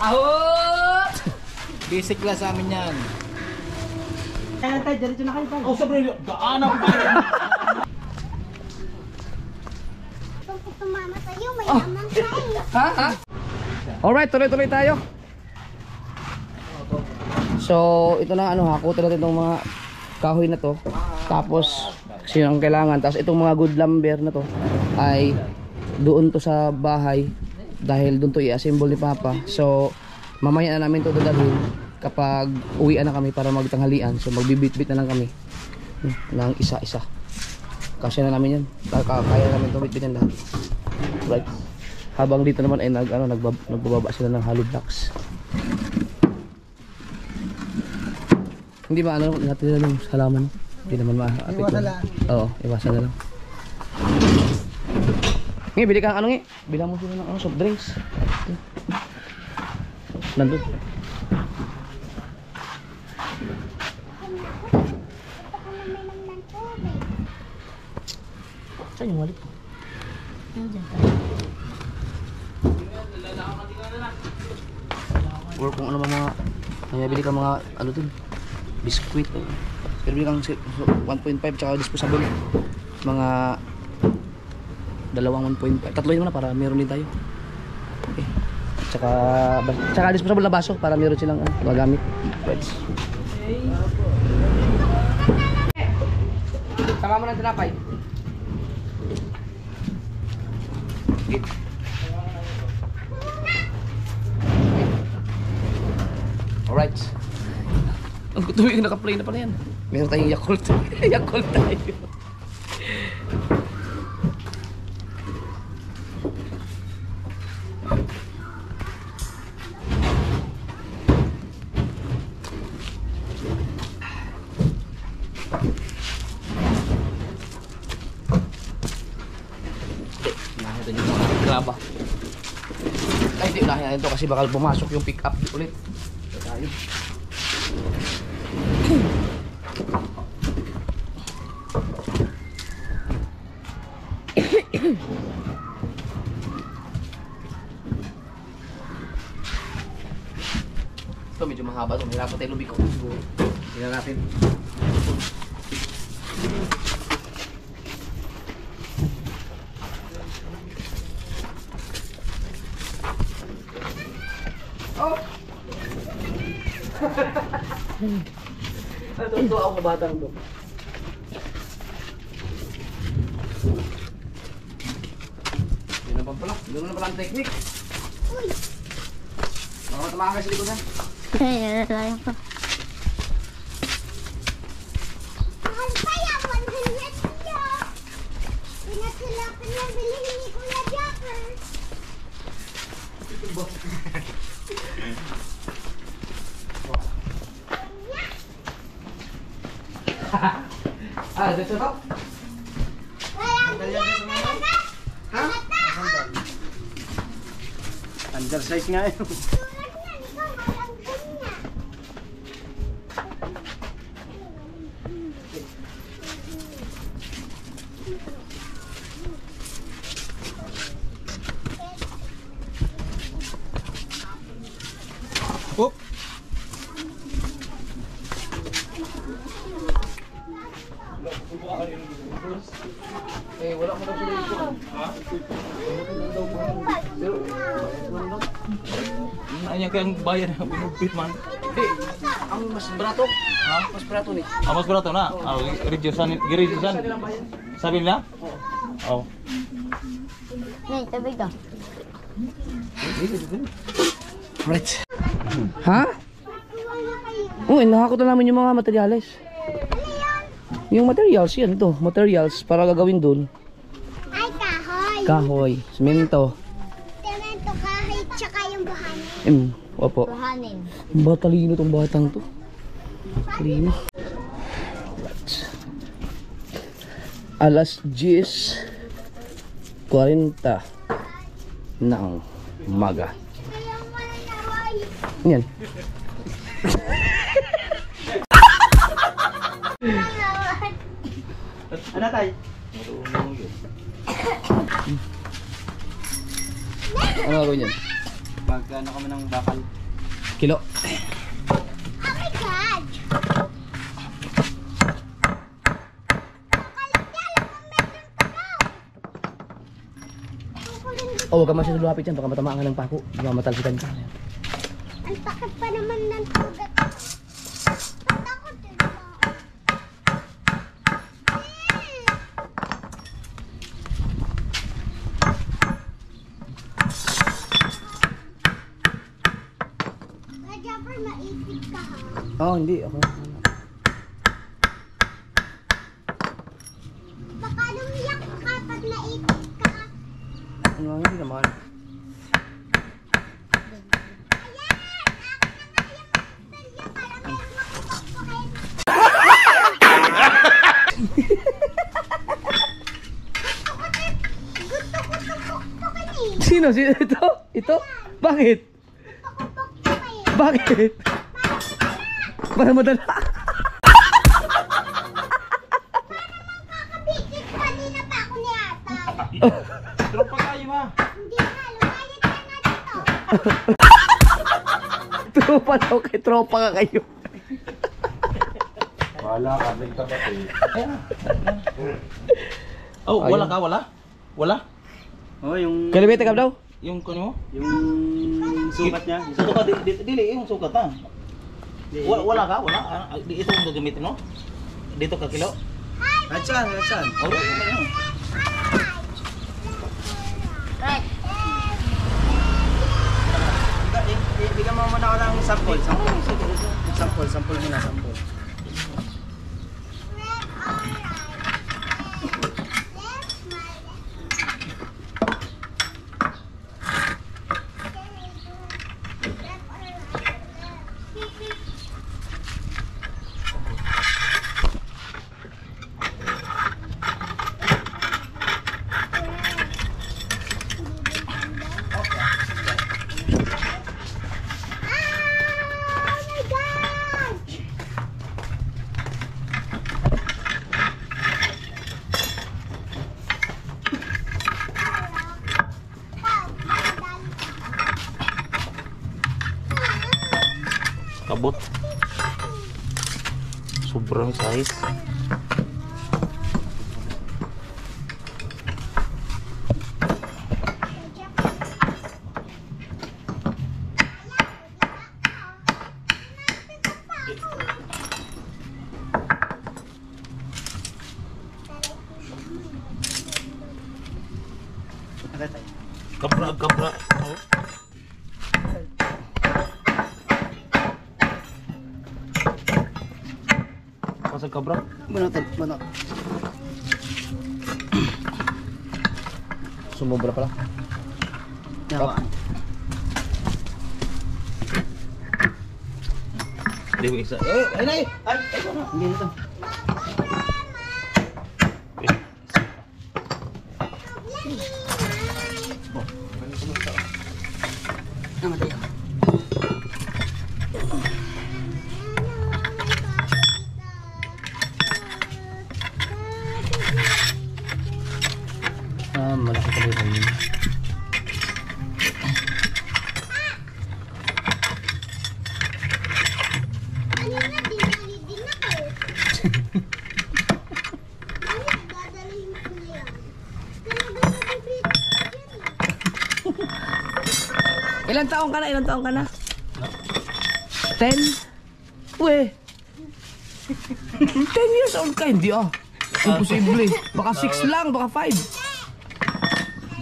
Aho! Basic lang sa amin yan. Kaya tayo, diretso na kayo tayo. Oh, sabi gaana ko Kung tumama sa'yo, may naman sa'yo. Ha? Ha? Alright, tuloy-tuloy tayo. So, ito na ano, hakutin natin itong mga kahoy na to. Tapos, kasi yun ang kailangan. Tapos itong mga good lumber na to ay doon to sa bahay dahil doon to i-assemble ni Papa. So, mamaya na namin to dadalhin kapag uwian na kami para magtanghalian. So, magbibit-bit na lang kami ng isa-isa. Kasi na namin yan. Kaya namin to bitbitin lahat. Right. Habang dito naman ay nag ano nagbab, nagbababa sila ng hollow blocks. Hindi ba ano natin nila ng halaman? Hindi naman maapit. Iwasan lang. Oo, iwasan na lang. Ngi, bili ka ng ano ngi? Bila mo sila ng ano, soft drinks. Nandun. Saan yung wallet ko? Or kung ano ba mga Kaya bili ka mga ano dun Biskuit oh. Pero bili kang si- so, 1.5 tsaka disposable Mga Dalawang 1.5 Tatlo yun na para meron din tayo Okay Tsaka, tsaka disposable na baso para meron silang ano, magamit Right Sama mo ng tinapay Alright. Ang yung naka-play na pala yan. Meron tayong Yakult. Yakult tayo. Natin to kasi baka pumasok yung pick up ulit. Ito tayo. Ito medyo mahaba ito. Mahirapan tayo lumiko. Siguro. Tingnan natin. Oh! Natutuwa ako sa batang to. Yun na pa pala. Yun na pala ang technique. Uy, Baka matamaan ka sa likod ha. kaya lang ko. Mahal pa yan, 100 yan. Pinatulapan niya bilhin ni Kuya Japper. Ah, dito to? Walang yan talaga. Ha? Undersize nga bayan na binugpit man? hindi. Ang mas barato. Ha? Mas barato ni. Ah, mas barato na. Ah, reducean, gireducean. Sabi nila? Oh. Ngayon, tabig ka. Right. Ha? Oo, oh, nakakot na namin yung mga materyales. Yung materials, yan to. Materials para gagawin dun. Ay, kahoy. Kahoy, semento. Temento kahit tsaka yung buhanin. Mm, opo. Buhanin. Ba talino tong batang to. Talino. Right. Alas 10 40 ng ay. Yan. Ano tayo? Ano gagawin yan? Mag ano kami ng bakal. Kilo. Oh my God! Oh, huwag ka masyadong lumapit yan. Baka matamaan ka ng pako. Baka matalsikan ka. Ang takot pa naman ng tugat. Ba't ako dito? Hmm. Kuya Jopper, maipit ka ha? Oh, hindi. Ako. Baka lumiyak ka pag naipit ka. Ano, hindi naman. Eh. Sino? Sino? Ito? Ito? Bakit? Bakit? Para madala. Kakabikit kanina pa tayo ma. Hindi na, lumayas ka na dito. tropa daw kay tropa ka kayo. Wala ka, nagkapatid. Oh, Ayun. wala ka, wala? Wala? Oh, yung Kalibete ka daw? Yung kuno mo? yung sukat niya. yung Sukat ka, di- di- dili, yung sukat na. Wala, wala ka, wala. Ah, di- ito ang gagamitin mo? Dito ka kilo? Hatsan, hatsan. Oh, di- Bigyan mo muna ako ng sample. Sample, sample, sample muna, sample. Oh my God! Kabot. Sobrang size. Ano tayo? Kabra, kabra. Oh. Pasag kabra. Muna, tol, muna. Sumobra pala. Yawa. Di ko isa. Eh, ay, ay, ay, ano? Hindi na to. Ano taong ka na? Ilan taong ka na? Ten? Uwe. Ten years old ka? Hindi ah. Imposible. Baka six lang, baka five.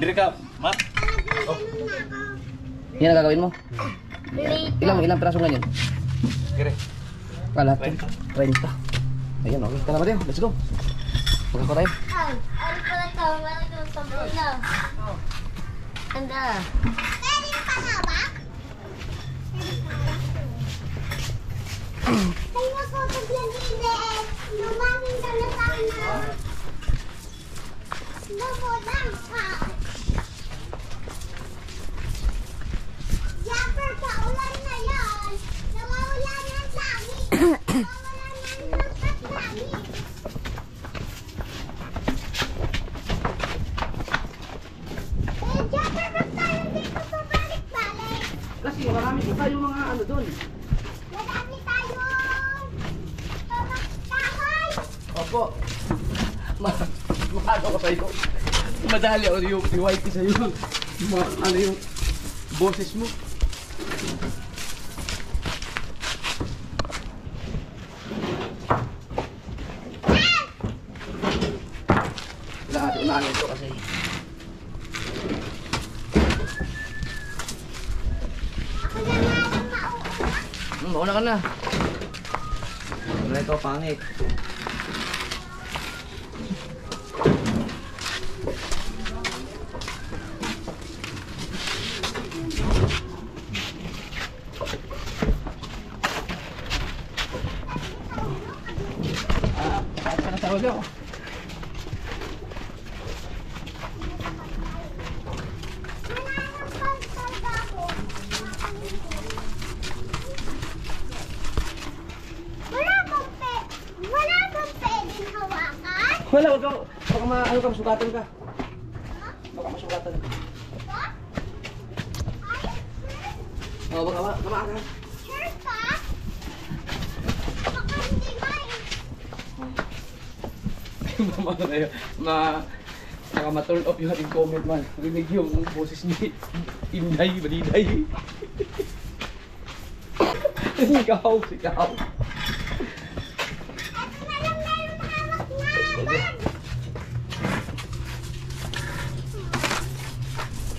Diri ka, Mat. Yan ang gagawin mo? Ilang, ilang piraso ganyan? Kire. Kalat. 30. Ayun, okay. Tara Mateo, let's go. Magkako tayo. Ay, ano pala ito? Yung sampul na. Anda. Pwede pa nga ba? Kaya ko paglagilit. Lumaming ka na sana. Lumutang ka. Japper, paulan na yan. Nawawala ng langit. Nawawala ng langit. Eh, Japper, ba't tayo dito sa balik-balik? Kasi marami pa tayong mga ano doon. Madami tayong kamaktahay. Opo. Ma Maano ko sa'yo? Madali ako yung white sa'yo. Ma ano yung boses mo? Lahat unahan ito kasi. Ako na nga lang mauuna. Hmm, mauna ka na. Wala ito, pangit. Ah, Nananampalpal ako. Wala wag ka, baka ma, ano ka, masugatan ka. Baka masugatan ka. Ay, Oo, baka, baka, baka. sure ka? Baka hindi may... ma, ano yun, ma, saka ma-turn off yung ating comment man. Rinig yung boses ni Inday, Baliday. Sigaw, sigaw. Ito na lang meron hawak na bag.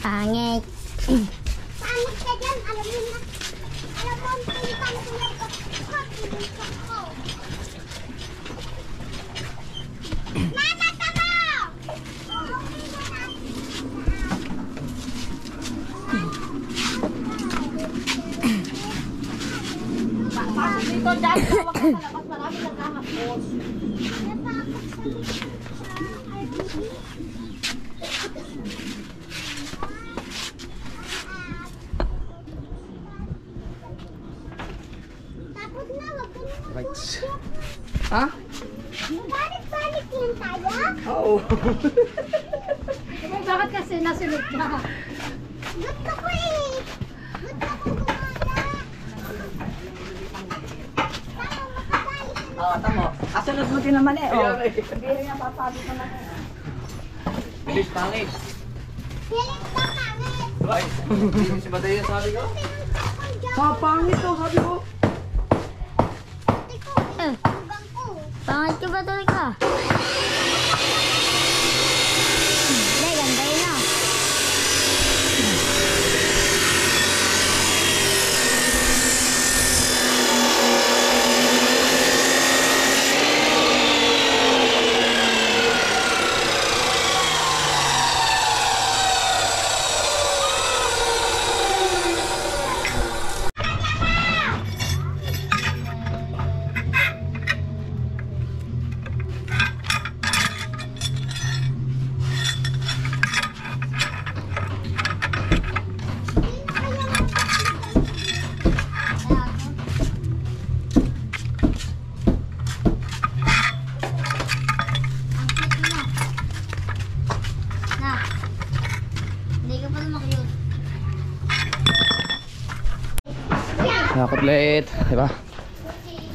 Pangit. Pangit ka dyan, alam mo na. Alam mo ang pilitan ko na ito. Hot, pilitan ko. Mama, tama! Okay na natin. Dito dahil hawak ka sa labas, marami nagkakapos. Tapos na, wag ka na Right. Ha? Balik-balik lang tayo. Oo. Eh, bakit kasi nasunod ka? Gusto ko eh. Gusto ko gumala. Tama, Oo, tamo. Kasunod mo din naman eh. Oh. Eh. Sabihin nga papabit naman eh. Bilis, pangit. Ka pangit. Right. si Baday yung sabi ko. Sa pangit to, sabi ko. Ko. Pangit ka ba talaga?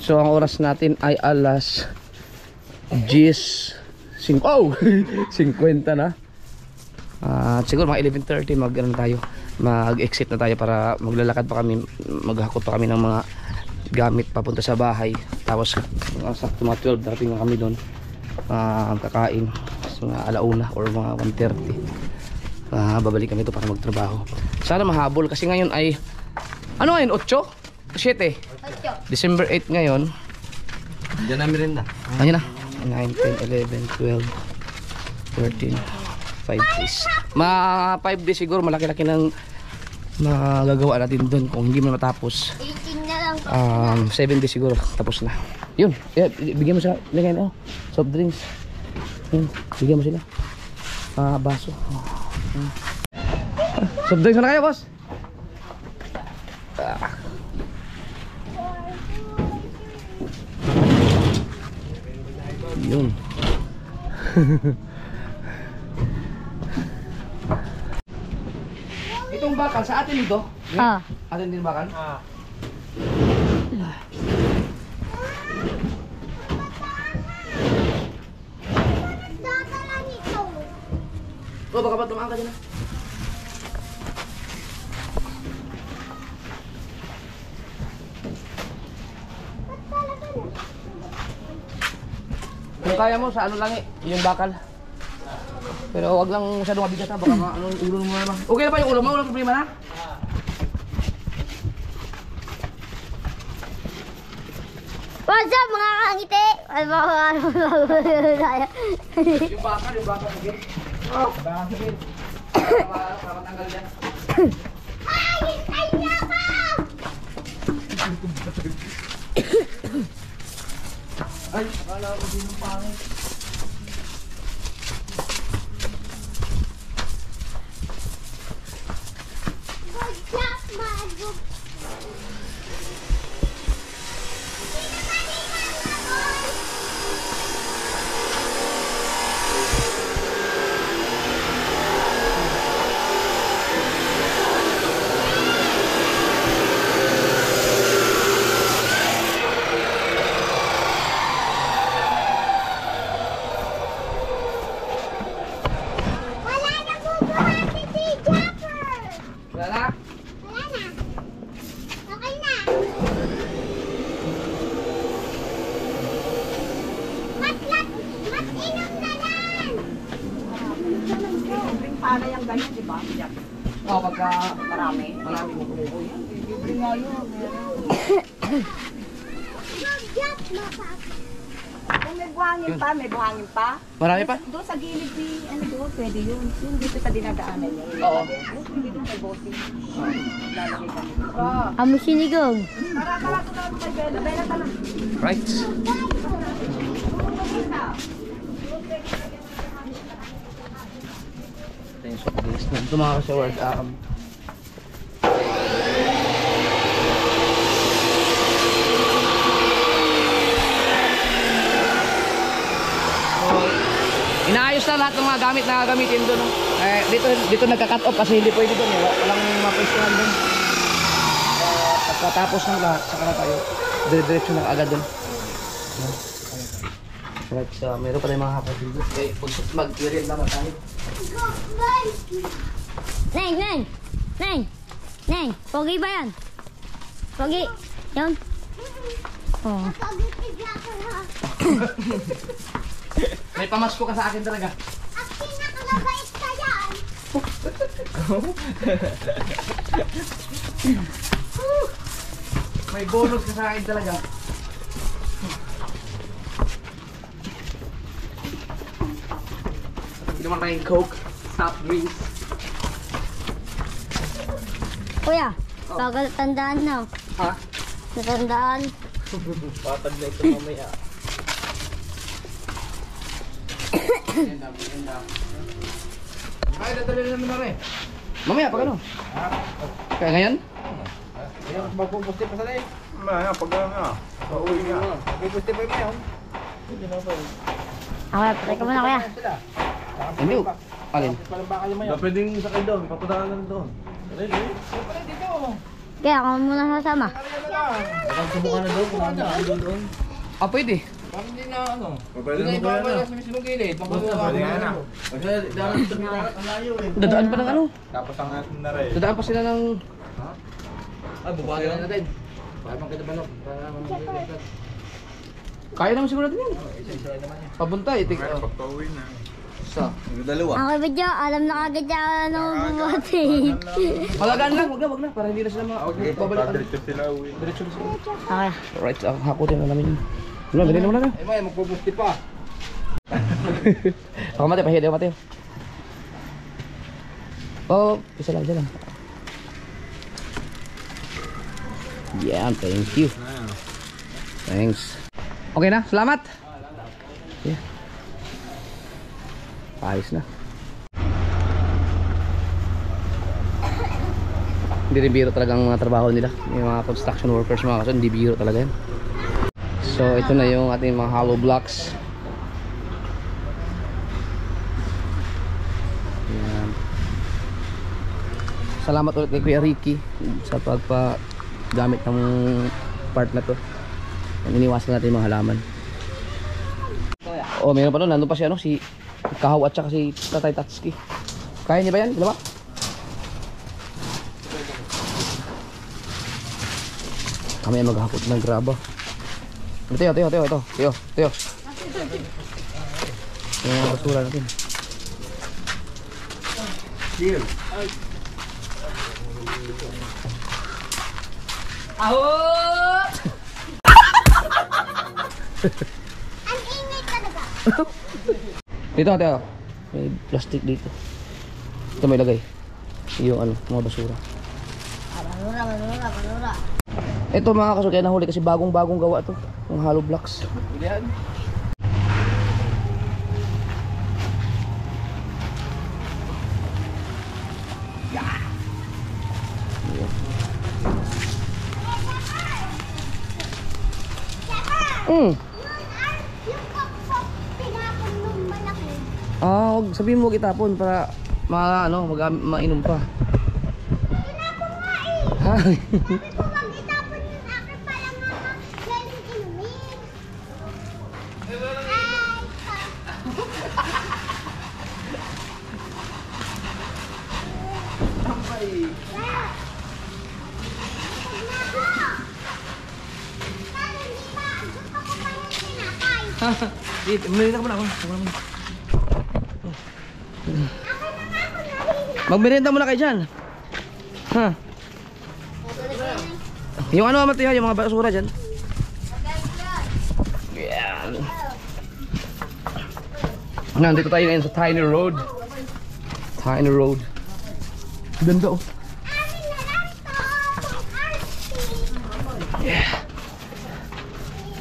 So ang oras natin ay alas 10 5 oh! 50 na. At siguro mga 11:30 mag ano tayo, mag-exit na tayo para maglalakad pa kami, maghakot pa kami ng mga gamit papunta sa bahay. Tapos uh, sakto mga 12 darating na kami doon. Ah, kakain so, mga alauna or mga 1:30. Ah, babalik kami ito para magtrabaho. Sana mahabol kasi ngayon ay ano ngayon? 8? 7? December 8 ngayon. Diyan namin rin na. Ano na? 9, 10, 11, 12, 13, 5 days. Ma 5 days siguro malaki-laki ng magagawa natin doon kung hindi man matapos. 18 na lang. Um, 7 days siguro tapos na. Yun, yeah, bigyan mo sa lagay na oh. Soft drinks. Yun, bigyan mo sila. Ah, baso. Hmm. Soft drinks na kayo, boss. Ah. Yun. Itong bakal sa atin ito. Ah. Atin din bakal? Ah. Oh, baka ba tumaan ka dyan ah? Ba't talaga na? Kung kaya mo, sa ano lang eh, yung bakal. Pero wag lang masyadong mabigat ha, baka ma, ano, ulo mo naman. Okay na ba yung ulo mo? Walang problema na? What's up mga kangiti? Ay baka ano Yung bakal, yung bakal. Sige. Oh, bakal sige. Para ma- para matanggal dyan. Ay, hintay niya ako! Ay, akala ko din yung pangit. Good job, Mago. Wala na bubuhati si Japper! Wala na? Wala na. Okay na. Mas lat, mas inom na lang. Para yung ganyan, di ba? Oo, pagka marami. Marami mo kumukuha yan. Mapapa. Kung may buhangin pa, may buhangin pa. Marami pa? Doon sa gilid ni, ano doon, pwede yun. Yung dito sa dinadaanan niya. Oo. Doon may bote. Lalagay kami. Amo tara, tara, kay Bella. Bella. Right. Ito yung suitcase na. Ito mga ka-showers. Um, inaayos na lahat ng mga gamit na gagamitin doon. Eh, dito, dito nagka-cut off kasi hindi pwede doon. Eh. Wa- Walang mapwestuhan doon. Eh, pagkatapos ng lahat, saka na tayo. Dire-diretso na agad doon. Right, so meron pa tayong mga hapon dito. Okay, pag mag-clear lang tayo. Neng, Neng! Neng! Neng! Pogi ba yan? Pogi! Yun? Oh. May pamasko ka sa akin talaga. Ang pinakalabait ka yan. May bonus ka sa akin talaga. Naman tayong coke, soft drinks. Kuya, bagal tandaan na. Ha? Natandaan. Patag na ito mamaya. Ay, dadali na naman rin. Mamaya, pag ano? Kaya ngayon? Magpupusti pa sa na eh. Maya, pag ano nga. Pauwi nga. Magpupusti pa yun. Okay, patay ka muna kuya. Hindi. Alin? Pwedeng sakay doon. Papunta na doon. Kaya ako muna sasama. Baka subukan na doon kung ano doon doon. Ah, pwede. Na mo kaya na. Pwede nga na. Kasi daan sa ang layo eh. Dadaan pa ng ano? Tapos ang atin na rin. Dadaan pa sila ng... Ay, bubuhatin na natin. Kaya naman siguro natin naman yan. Papunta eh. Pagpauwi na. Isa. Dalawa. Ang video, alam na kagad niya ano bubuti. Halagaan lang, wag na, wag na. Para hindi na sila mga... Okay, babalik. Diretso sila uwi. Diretso sila. Okay. Alright, so, hakutin na namin yun. Wala, bilhin na muna na. Ay, may magpupusti pa. Ako mati, pahiya mati. Oh, isa lang dyan lang. Yan, thank you. Thanks. Okay na, salamat. Yeah. Ayos na. Hindi rin biro talaga ang mga trabaho nila. Yung mga construction workers mga kaso, hindi biro talaga yan. So ito na yung ating mga hollow blocks. Yan. salamat ulit kay Kuya Ricky sa pagpa-gamit ng part na to. Iniwasan natin yung mga halaman. Oh, mayroon pa nun. Nandun pa si ano, si Kahaw at si Tatay Tatsuki. Kaya niya ba yan? Dalawa? Kami ang maghakot ng graba. Tiyo, tiyo, tiyo, ito. Tiyo, tiyo. Yung mga basura natin. Ang ingay talaga. Dito, tiyo. May plastic dito. Ito may lagay. Yung ano, mga basura. Balura, balura, balura. Ito mga kaso kaya nahuli kasi bagong-bagong gawa to. Yung hollow blocks. Mm. Pinapon nung malaki. Ah, wag sabihin mo itapon para ma ano, mag mainom pa. Tinapon nga eh. Ha? Sabi ko, wag itapon yung akin para nga galing inumin. Ay, Dito, merienda ka muna ako. Magmerienda muna kayo dyan. Ha? Yung ano matiha, yung mga basura dyan. Yan. Nandito tayo ngayon sa Tiny Road. Tiny Road. Ganda oh.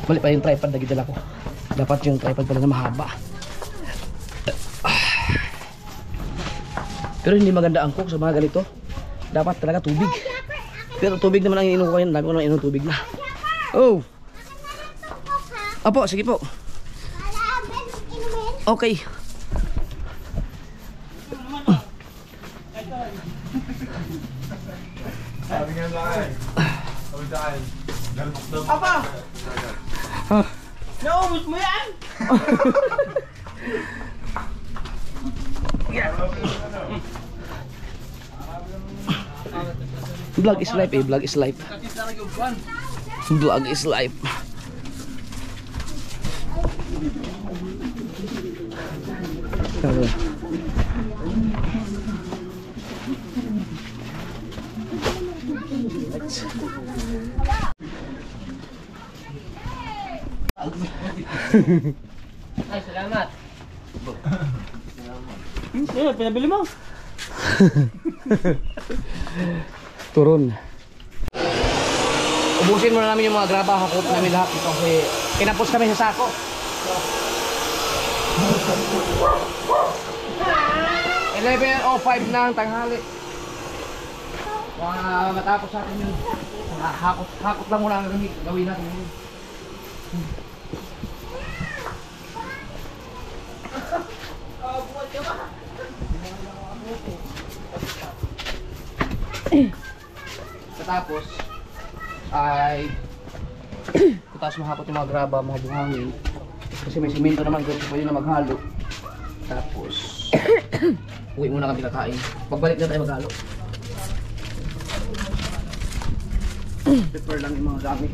Balik pa yung tripod na gidala ko. Dapat yung tripod pala na mahaba. Pero hindi maganda ang cook sa mga ganito. Dapat talaga tubig. Pero tubig naman ang ininom ko ngayon. Dami ko naman ininom tubig na. Oh! Apo, sige po. Okay. Sabi nga Naubos mo! Vlog is life eh. Vlog is life. Vlog is life. Tara. Sino, pinabili mo? Turon. Ubusin muna namin yung mga graba, hakot namin lahat ito kasi kinapos kami sa sako. Eleven o five na ang tanghali. Mga matapos sa atin yun. Ha- Hakot, hakot lang muna ang gawin, gawin natin yun. Katapos ay kutas mahapot yung mga graba, mga buhangin. Kasi may simento naman, gusto yun na maghalo. Tapos, uwi muna kami kakain. Pagbalik na tayo maghalo. Prepare lang yung mga gamit.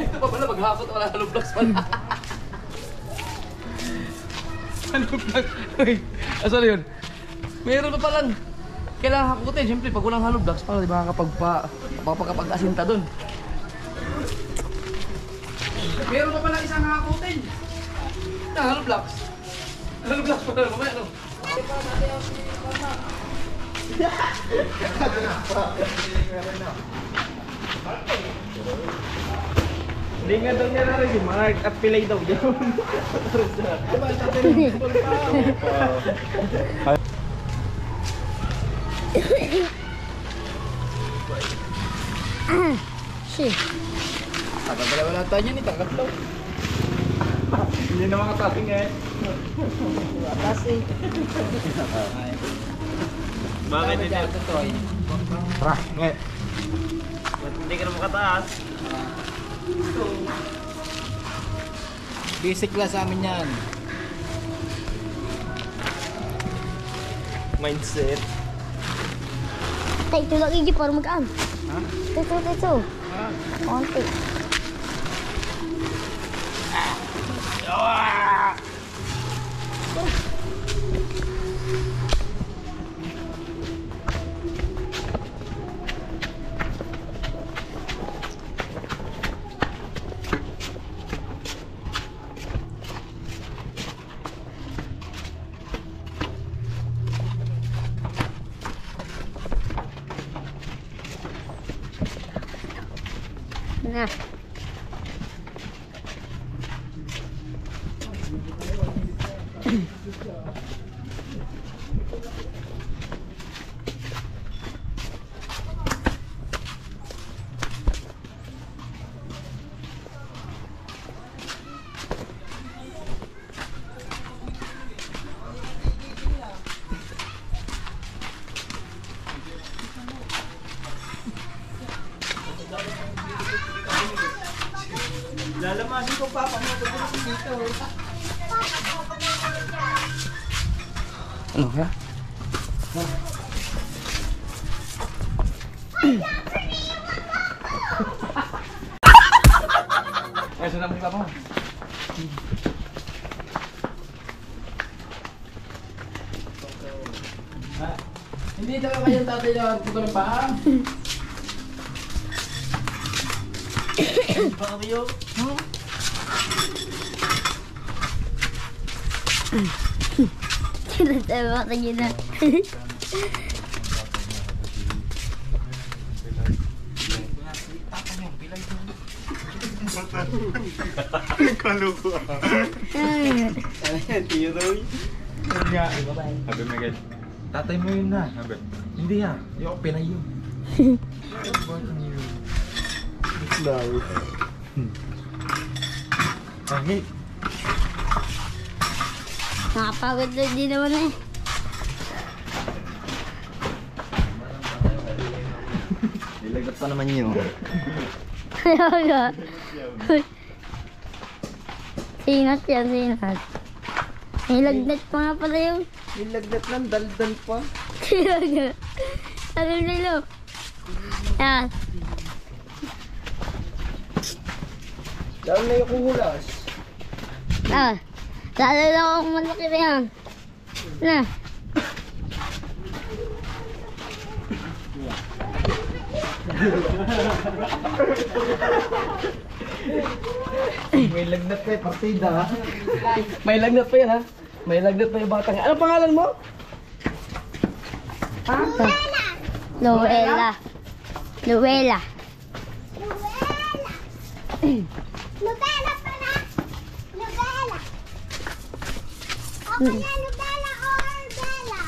Ito pa pala maghakot, wala halo vlogs pala. Ano vlog? Uy, asan yun? Meron pa palang kailangan hakutin. Siyempre, pag walang halo vlogs, para di ba makakapag-asinta dun. Meron pa palang isang hakutin. Na halo vlogs. Halo vlogs pa pala mamaya, no? Hindi nga daw niya narinig, mga at pilay daw yun. Shit. Dalawa lang tayo niyan, tatlo. Hindi na makatasing eh. Bakit hindi? Tara. Ba't hindi ka na makataas? Basic lang sa amin yan. Mindset. Tay, ito lang igi para magaan. Ha? Ito, ito, ito. Konti. Na. Puto ng paa. Baka kayo. Kinatawa ka niya na. Ay, Sabi mo tatay mo yun na. Sabi, hindi ha, yung pinay yun. Kahit. Nakapagod na din naman eh. Nilagat pa naman yun. Kaya nga. Sinat yan, sinat. Nilagnat pa nga pala yung... Nilagnat ng daldan pa. Kaya nga. Alam nila. Yan. Lalo na yung kuhulas. Ah. Lalo na akong malaki na yan. Na. May lagnat pa yung partida ha. May lagnat pa yan ha. May lagnat pa yung batang. Ano pangalan mo? Luella. Luella. Nubela pala. Nubela. Okay na, Nubela or Bella.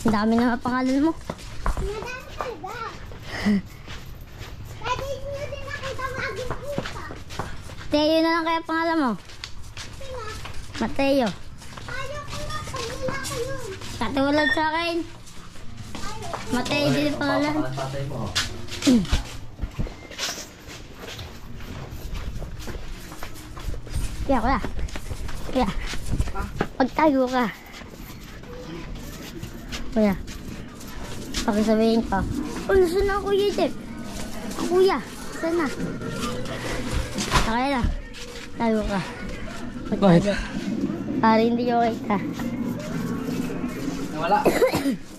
Ang dami na pangalan mo. Madami talaga. Pwede nyo din nakita maging pusa. Teo na lang kaya pangalan mo. Sino? Mateo. Ayaw ko na. Pag lalaki yun. Katulad sa akin. Mateo din ang pangalan. Tatay mo. Kaya, kuya. Kuya. Pagtago ka. Kuya. Pakisabihin ko. Oh, nasa na kuya Jeff? Kuya. Saan na? Sakay na. Tago ka. Bakit? Para hindi ko kita. Wala.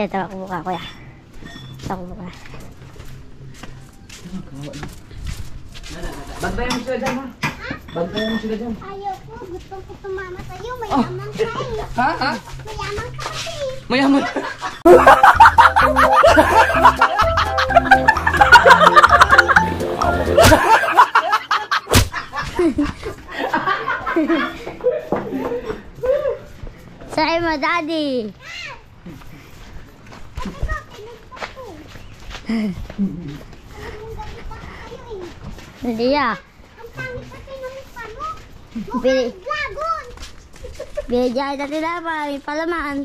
Kaya tawa ko mukha, kuya. Tawa ko mukha. Bantayan mo sila dyan ha. Bantayan mo sila dyan. Ayaw ko. Gusto ko tumama sa'yo. Mayaman ka eh. Ha? Ha? Mayaman ka kasi. Mayaman. Say mo, daddy. Hindi ah. Bili. Bili dyan na tinapay, palaman.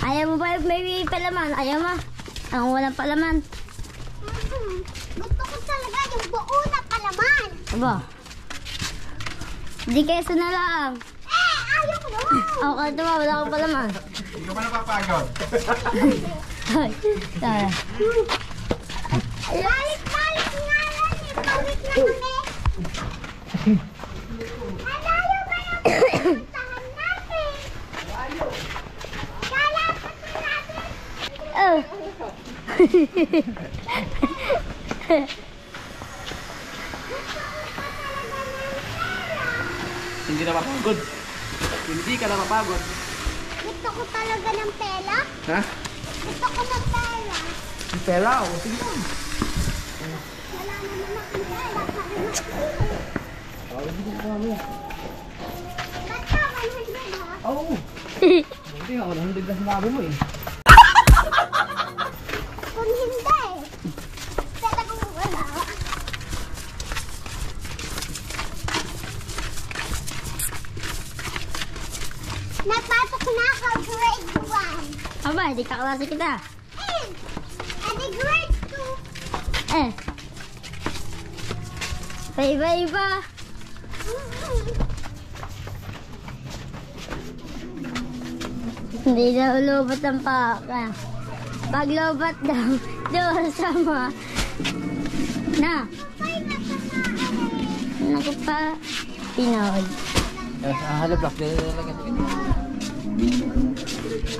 Ayaw mo ba may palaman? Ayaw mo? Ang walang palaman. Gusto ko talaga yung buo na palaman. Aba. Di keso na lang. Eh, ayaw ko naman. Ako ka diba, wala akong palaman. Hindi ka pa napapagod. Ay, tara. Balik-balik nga lang eh. Pawit na kami. Malayo ba yung pupuntahan natin? Lalapat na natin. Oh. Hindi na mapagod. Hindi ka na mapagod. Gusto ko talaga ng pela. Ha? Gusto ko ng pela. Pera, o. Sige lang. Wala naman akong pela. Basta 100 ha? Oo. Hindi nga, 100 na sinabi mo eh. Kung hindi, talagang wala. Napasok na ako grade 1. Aba, hindi kaklase kita. Eh, edi grade 2. Eh. Paiba-iba. Hindi daw lubat ang paka. Pag lubat daw, doon sa mga... Na. Naku pa. Pinoy. Halap lang.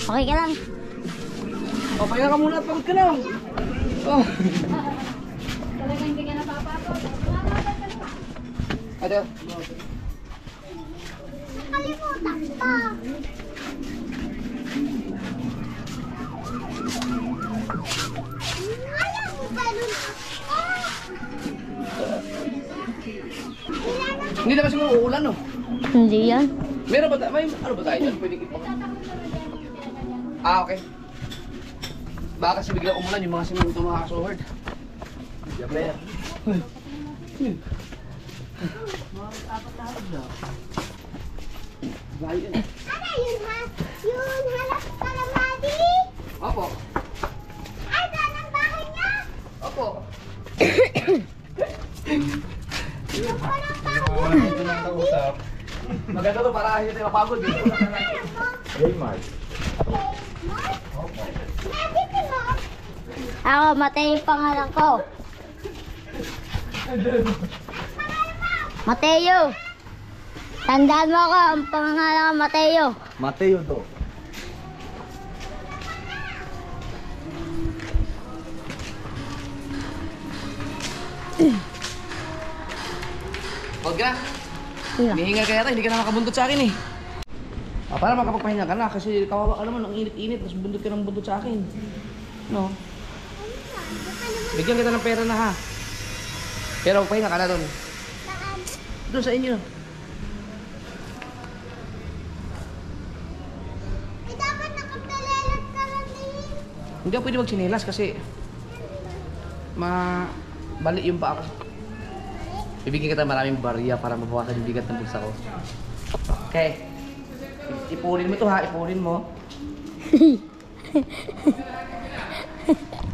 Okay ka lang. O, pahinga ka muna pagod ka na. Oh. Talagang hindi ka napapagod. Ate, Nakalimutan pa. Ayaw mo hindi siguro uulan, no? Hindi yan. Meron ba tayo? May ano ba tayo dyan? Pwede ipang... Ah, okay. Baka kasi biglang umulan yung mga simento mga kasuhord. Yabe. Bayan. Ano yun ha? Yun halap kalamadi? Opo. Ay, saan ang bahay niya? Opo. Walang bahay Wala dito lang kausap. Maganda to para hindi tayo mapagod. Eh. Raymart. Nandito mo. Ako, Mateo yung pangalan ko. Mateo. Tandaan mo ako, ang pangalan ko Mateo. Mateo to. Huwag ka. Hihinga ka yata, hindi ka na makabundot sa akin eh. Ah, para makapagpahinga ka na kasi kawawa ka naman, ang init-init, tapos bundot ka ng bundot sa akin. No? Bigyan kita ng pera na ha. Pero magpahinga ka na doon. Saan? Doon sa inyo. Eh, dapat nakapalelat ka lang din. Hindi ako pwede magsinelas kasi ma bali yung pa ako. Bibigyan kita maraming barya para mabawasan yung bigat ng bulsa ko. Okay. Ipunin mo to ha, ipunin mo.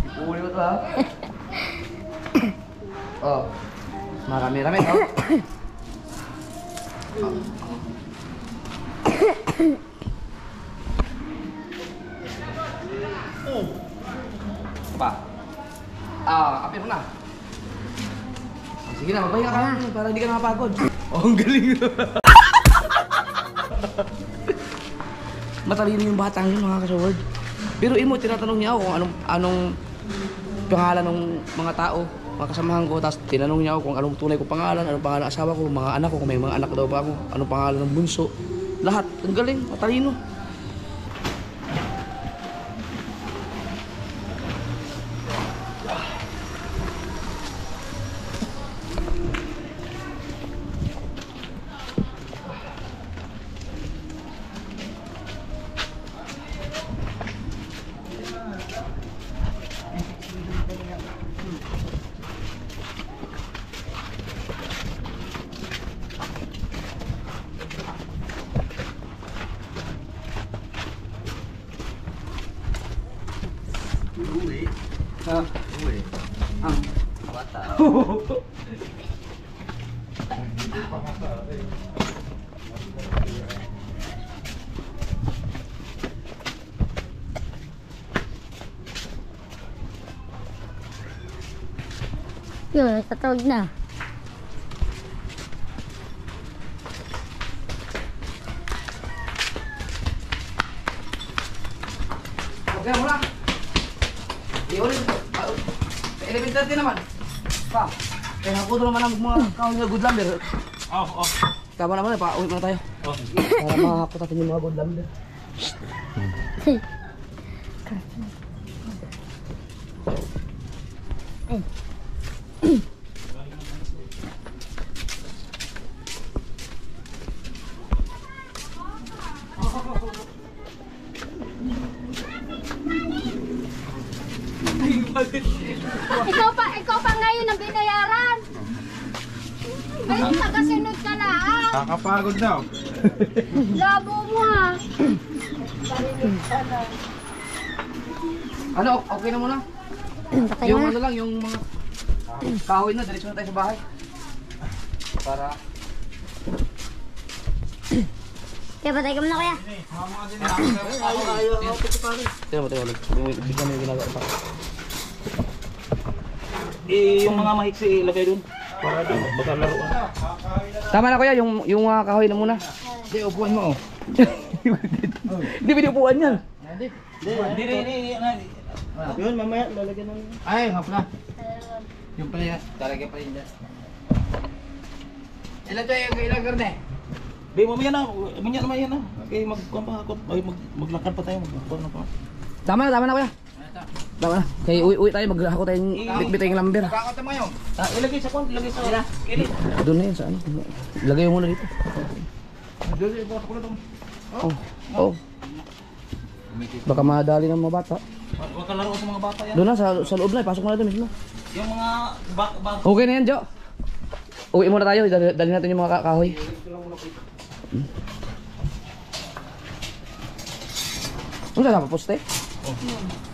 ipunin mo to ha. Oh. Marami-rami to. Oh. Pa. Ah, api mo na. Sige na, magpahinga ka na para hindi ka na mapagod. Oh, ang galing. Matalino yung batang yun, mga kasaward. Pero imo, tinatanong niya ako kung anong, anong pangalan ng mga tao, mga kasamahan ko. Tapos tinanong niya ako kung anong tunay ko pangalan, anong pangalan ng asawa ko, mga anak ko, kung may mga anak daw ba ako, anong pangalan ng bunso. Lahat. Ang galing, matalino. Yun, nagtatawag na. Okay, muna. Iulit. Elevator din naman. Pa. Kaya ako doon naman ang mga kahoy na good lumber. Oh, oh. Tama naman, pa uwi muna tayo. Oh. Para makakot natin yung mga good lumber. Ikaw pa, ikaw pa ngayon ang binayaran. Ngayon nakasunod ka na ah. Kakapagod daw. Labo mo ha. Ano, okay na muna? Patay yung mo ano na. lang, yung mga kahoy na, diretso na tayo sa bahay. Para, Kaya patay ka muna kuya. tingnan mo, tingnan mo. Hindi kami ginagawa pa. Eh, yung mga mahiksi ilagay dun. Para di magkalaro. Tama na kuya, yung, yung mga kahoy na muna. Hindi, upuan mo. oh. Hindi piniupuan yan. Hindi, hindi, hindi. Yun, mamaya lalagyan ng... Ay, nga pala. Yung pala yan. Talaga pa yun. Ilan to yung ilang karne? Di, mamaya na. Mamaya naman yan na. Okay, mag... Mag, ay, mag, maglakad pa tayo. Mag, na pa. Tama na, tama na kuya. Tama na. Kaya uwi, uwi tayo, maghako tayong bitbit yung lumber. Kakakot mo yun. Ah, ilagay sa kwan, ilagay sa... Kilid. Doon na yun sa ano. Lagay mo muna dito. Doon, ibukas ko na itong... Oh. Oh. Baka madali ng mga bata. Huwag ka laro sa mga bata yan. Doon na, sa, sa loob na, ipasok mo na doon mismo. Yung mga... Bak, bak, Okay na yan, Jo. Uwi muna tayo, dali, dali natin yung mga ka- kahoy. Hmm. Ano sa poste? Hindi na ito butang ako.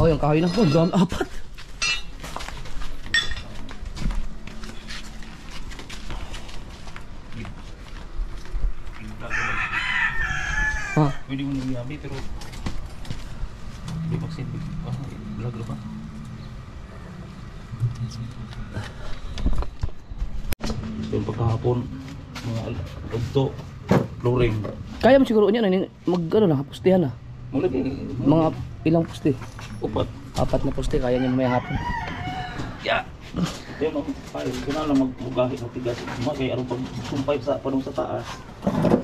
Oh, yung kahoy na. Oh, dami apat. Ha? Pwede mo nang yabi, pero... Hindi magsilbi. Ah, vlog na ba? Yung pagkahapon, mga udto, flooring. Kaya mo siguro niya na mag ano na, postehan na. Mula Mga ilang poste? upat. Apat na poste, kaya niya may hapon. Ya! Ito yung mga ko na lang magbugahi ng tigas. Mga kaya anong pag sumpay sa panong sa taas.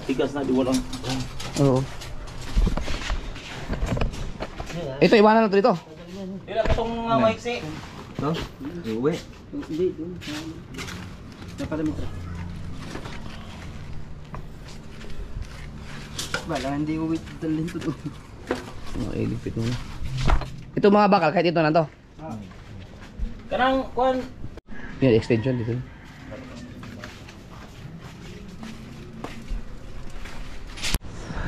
Tigas na di walang... Oo. Ito, iwanan natin ito. Dila ka itong mga maiksi. Uwi. Wala, hindi uwi dalhin to to. Oh, ilipit mo na. Ito mga bakal, kahit ito na to. Kanang, kuhan, Yan, extension dito.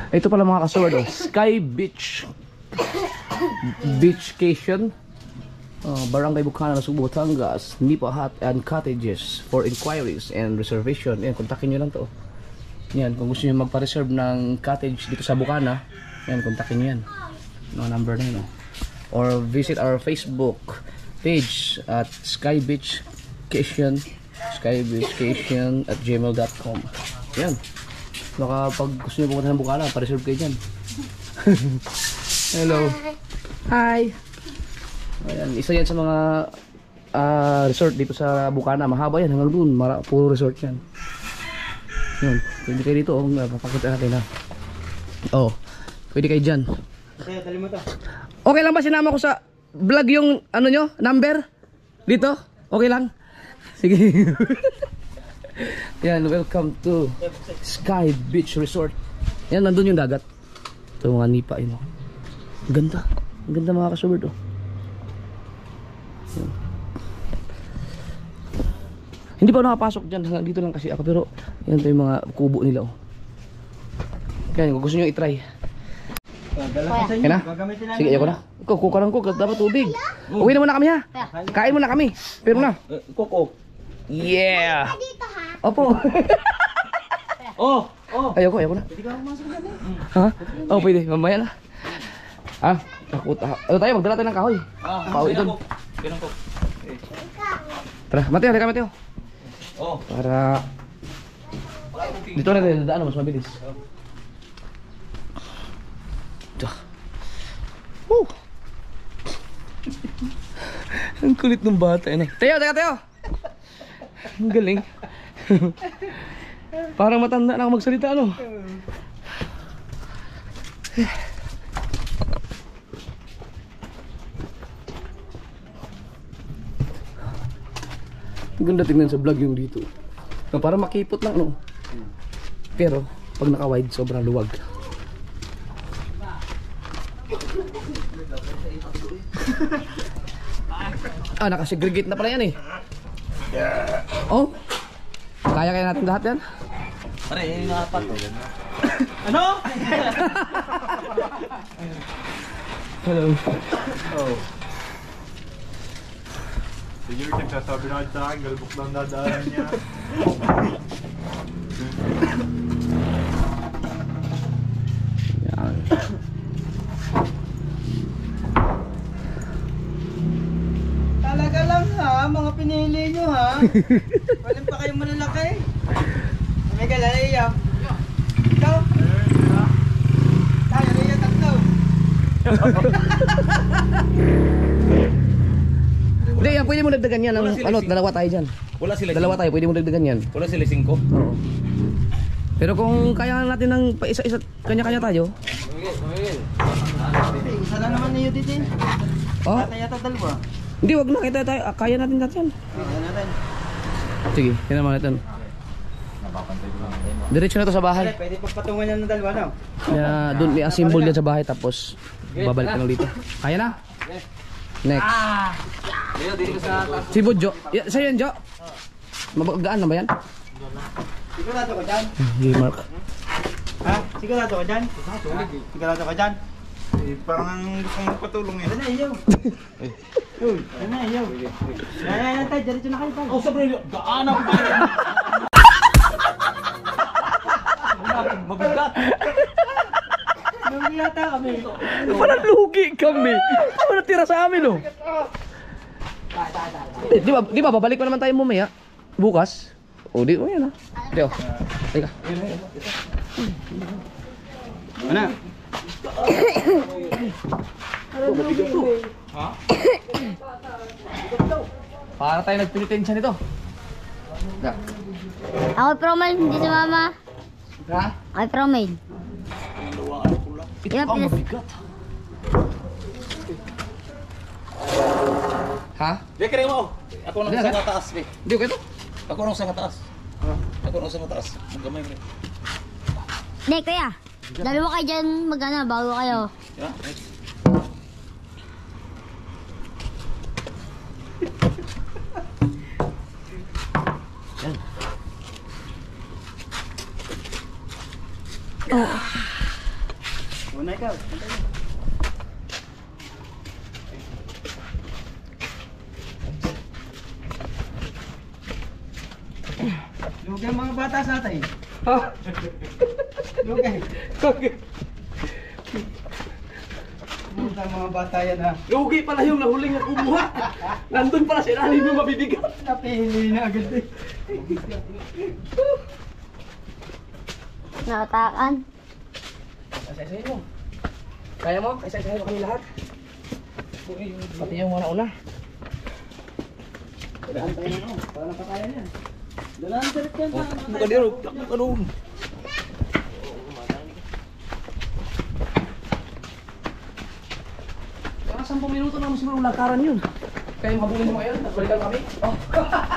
Ito pala mga kasword, oh. Sky Beach. Beachcation. Uh, Barangay Bukana, Subo, Batangas, Nipa Hut and Cottages for inquiries and reservation. Yan, kontakin nyo lang to. Yan, kung gusto nyo magpa-reserve ng cottage dito sa Bukana, yan, kontakin nyo yan. No number na yun, oh. Or visit our Facebook page at Sky Beach Cation skybeachcation at gmail.com yan. Baka pag gusto nyo pumunta ng Bukana pa-reserve kayo dyan. Hello. Hi. Ayan isa yan sa mga ah, resort dito sa Bukana. Mahaba yan hanggang dun Mara, puro resort yan yun pwede kayo dito oh, papakita natin ha oh pwede kayo dyan Kaya, dali mo to. Okay lang ba sinama ko sa vlog yung ano nyo, number? Dito? Okay lang? Sige. Yan, welcome to Sky Beach Resort. Yan, nandun yung dagat. Ito mga nipa yun. oh. Ang Ganda. Ang ganda mga kasubard oh. Yan. Hindi pa ako nakapasok dyan. Hanggang dito lang kasi ako. Pero yan ito yung mga kubo nila oh. Yan, kung gusto nyo i-try. Yan na. Sige, ayoko na. Ikaw, kukarang ko. Dapat tubig. Uwi na muna kami ha. Kain muna kami. Pero na. Koko. Yeah! Dito ha. Opo. Oh, oh. ayoko, ayoko na. Ha? Oh, pwede. Mamaya na. Ah, takot. Ano tayo? Magdala tayo ng kahoy. Ah, Pauwi doon. Ganun ko. Tara, Mateo, halika Mateo. Oh. Para... Dito na tayo dadaan, mas mabilis. Ito. Woo! Ang kulit ng bata eh. Teo, teka Teo! Ang galing. Parang matanda na ako magsalita, ano? ganda tingnan sa vlog yung dito. Na para makipot lang, no? Pero, pag naka-wide, sobrang luwag. ah, nakasegregate na pala yan eh. Oh? Kaya kaya natin lahat yan? Pare, yun yung apat. ano? Hello. Sige, nagsasabi na sa akin, galbok lang dadaanan niya. Yan. Talaga lang ha, mga pinili nyo ha. Walang pa kayong malalaki. May galaya. Ikaw? Tayo na yung tatlo. Hindi, yan, pwede mo dagdagan yan. Ang, Wala sila ano, sing- dalawa tayo dyan. Wala sila Dalawa tayo, pwede mo dagdagan yan. Wala sila singko. Oo. Pero kung kaya natin ng pa isa-isa, kanya-kanya tayo. Isa lang naman niyo dito. Oh, Tatay yata dalawa. hindi, wag na. Kita tayo. Ah, Kaya natin natin yan. Okay natin. Sige, yan naman natin. Diretso na to sa bahay. pwede pagpatungan yan ng dalawa no? Kaya doon i-assemble yan sa bahay tapos babalik ka na dito. Kaya na? Next. Dito, dito sa. Si Budjo. Ya, sa'yo yan, Jo. Mabagaan na ba yan? Sigurado ka dyan? Hindi, Mark. Ha? Sigurado ka dyan? Sigurado ka dyan? Eh, parang mong patulong eh. Yan na, iyo. Uy, yan na, iyo. Yan na, yan tayo. Diretso na kayo tayo. Oh, sabi nila, gaan ako ba? Mabigat. Nung yata kami. Parang lugi kami. Ano natira sa amin, oh? Eh, di ba, di ba, babalik pa naman tayo mamaya? Bukas? O, di, o yan ah. Di, oh. Teka. Ano? Para tayo nagpinitensya nito. Da. Ako promaid, hindi si mama. Ha? Ako promaid. Ito Yan, ang mabigat. Ha? Di, kaya mo. Ako nang Di, sa taas. Hindi, okay to. Ako nang sa taas. Ako nang sa taas. Maggamay, be. Hindi, kuya. Dalawa kayo dyan magana bago kayo. Yeah, next. Una ikaw. Lugay ang mga bata sa atin. Ha? Lugay. Bakit? Lugay ang mga bata yan ha. Lugi pala yung nahuling na kumuha. Nandun pala sa ilalim yung mabibigat. Napili na agad eh. Nakatakan. Isa-isahin mo. Kaya mo? Isa-isahin mo kami lahat. Pati yung mga nauna. Buka dia, buka dulu. Mga 10 minuto na siguro lakaran yun. Kaya mabulin mo ngayon, tapos balikan kami. Oh.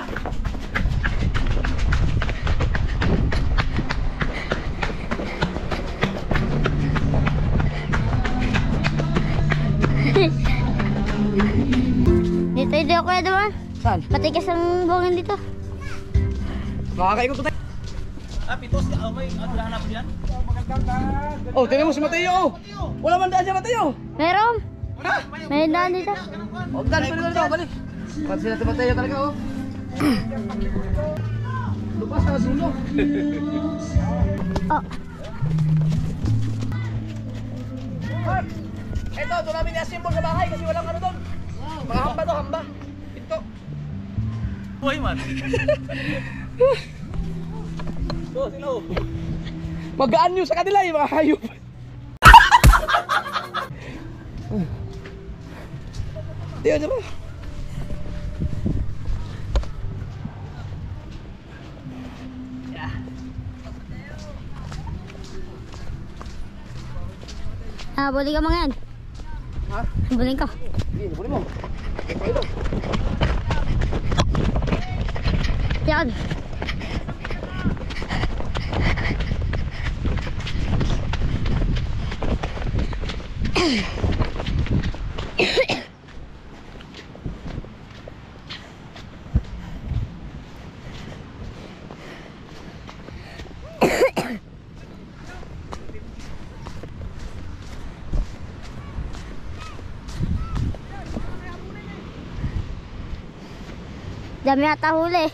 kuya naman. Saan? Matigas ang buhangin dito. Makakaikot tayo. Ah, pitos ka. Oh, may hanap diyan? Oh, tingnan mo si Mateo. oh. Wala man daan siya Mateo. Meron. May daan dito. Oh, dali balik dito, balik. Pansin natin Mateo talaga oh. Lupas sa sulo. Oh. Ito, doon namin i-assemble sa bahay kasi walang ano doon. Mga hamba to, hamba. Hoy man. So, sino? Magaan yun sa kanila yung mga hayop. Tiyo, di ba? Ah, buli ka mga yan. Ha? Buling ka. Hindi, nabuli mo. Ito. Yan. Dami ata huli.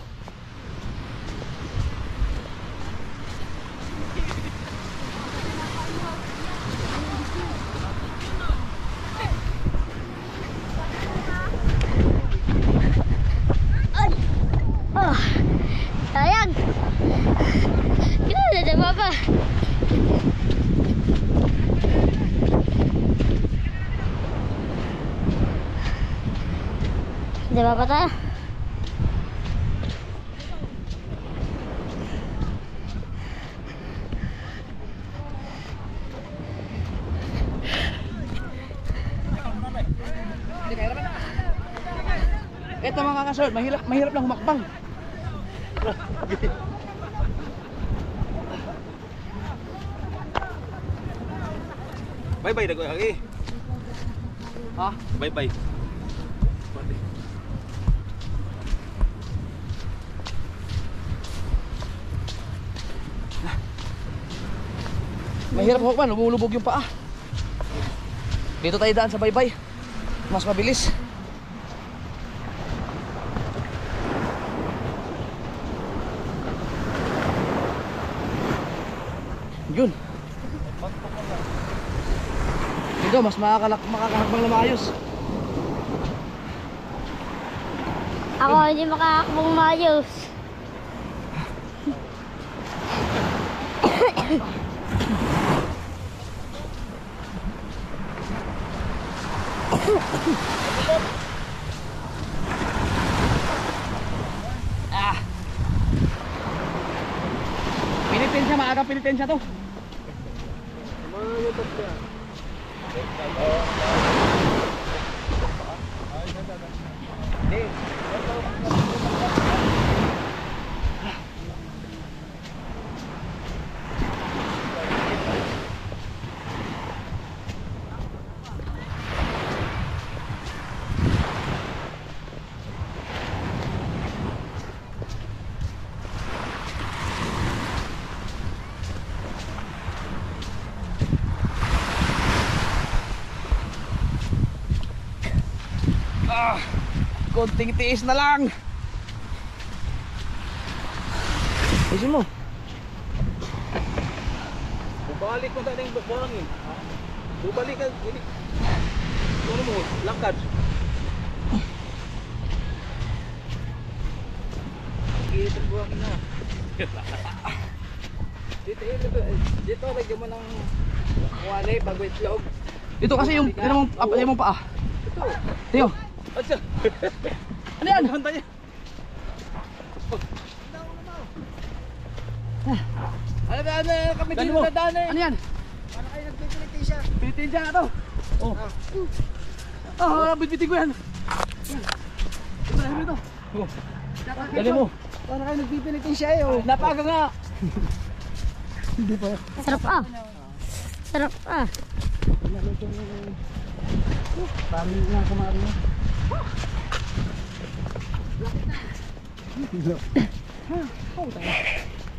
Ay! Oh! Sayang! Gila, ada apa? Ada apa tayo? Ito mga kasod, mahirap, mahirap lang humakbang. Bye-bye dagoy lagi. Ha? Bye-bye. Mahirap humakbang, lumulubog yung paa. Dito tayo daan sa baybay. Mas mabilis. Yun. Dito, mas makakalak makakahakbang na maayos. Ako hindi makakakbong maayos. Pinitensya, maaga pinitensya to. Ah, konting tiis na lang. Isin mo. Bubalik mo ta ning buhangin. Bubalik ka. Ano mo? Lakad. Dito buwang na. Dito dito dito lagyan mo ng walay bago itlog. Ito kasi yung, ano mong, yung mong paa. Tiyo. Ano yan? Hanta niya. Ano ba ano kami dito na daan eh. Ano yan? Para kayo nagpipilitin siya. Pinitensya nga to. Oh. Oh, oh bitbitin ko yan. Ito na ito. Oh. Dali mo. Para kayo nagpipilitin siya eh. Oh. Napaga nga. Sarap ah. Sarap ah. Pamili nga kumari mo.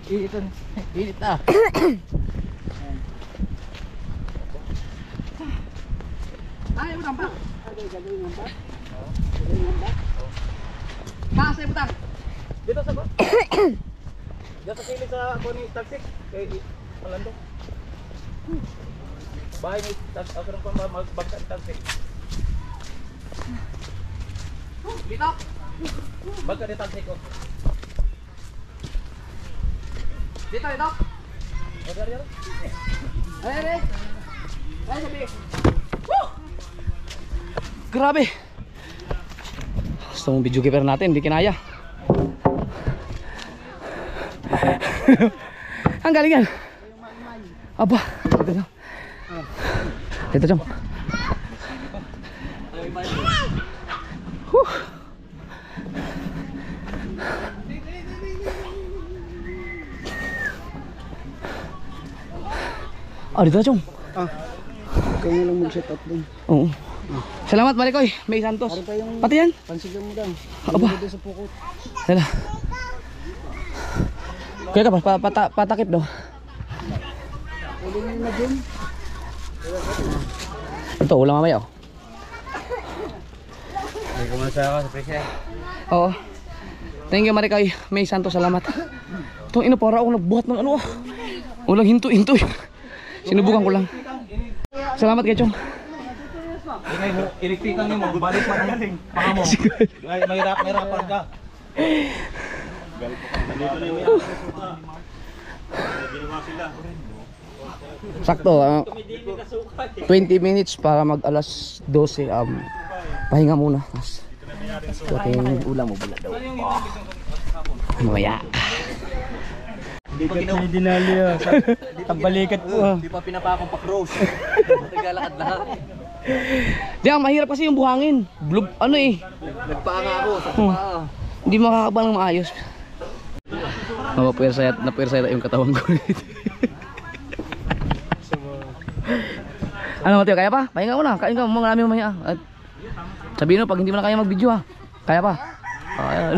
Init na. Init na. Ay, butang pa. Taas ay butang. Dito sa ba? Dito sa silid sa ako ni Taxi. Kay Palando. Bahay ni Taxi. Ako rin pa magbagka ni Taxi. Dito. Bagka ni Taxi ko. Dito, dito. O, dari, dari. Ay, ay. Ay, sabi. Woo! Grabe. Gusto mong video keeper natin, hindi kinaya. Ang galing yan. Aba, dito na. Dito jam. Ah, dito na, Chong. Kaya lang mag-set up dun. Oo. Salamat, Marikoy. May Santos. yung Pati yan. pansigang mo lang. Aba. Dito sa pukot. Hala. Kaya ka pa, pa, pata, patakip daw. Uling na dun. Ito, ulam mamaya oh. Hindi ko masaya ka sa presya. Oo. Thank you, Marikoy. May Santos, salamat. Itong ino, para akong nagbuhat ng ano ah. Walang hinto-hinto eh. Sinubukan ko lang. Salamat kay Chong. Iliktikan niyo mo, balik pa ng panga mo. Ay, mahirap, mahirapan ka. Sakto, ah, 20 minutes para mag alas 12 um, pahinga muna. Tapos, ito yung ulam mo bula daw. Mamaya. May dinali ah. Tambalikat po ah. Hindi pa pinapakong pa cross. Naglalakad lahat. Di ang mahirap kasi yung buhangin. Blub, ano eh. Nagpaanga ako sa Hmm. paa. Hindi makakabang ng maayos. Napapuwersa yat, napuwersa yata yung katawan ko. ano Mateo, kaya pa? Pahinga mo na, kain ka, marami mamaya. At sabihin mo, pag hindi mo na kaya mag-video ha. Kaya pa? Oh, ayan.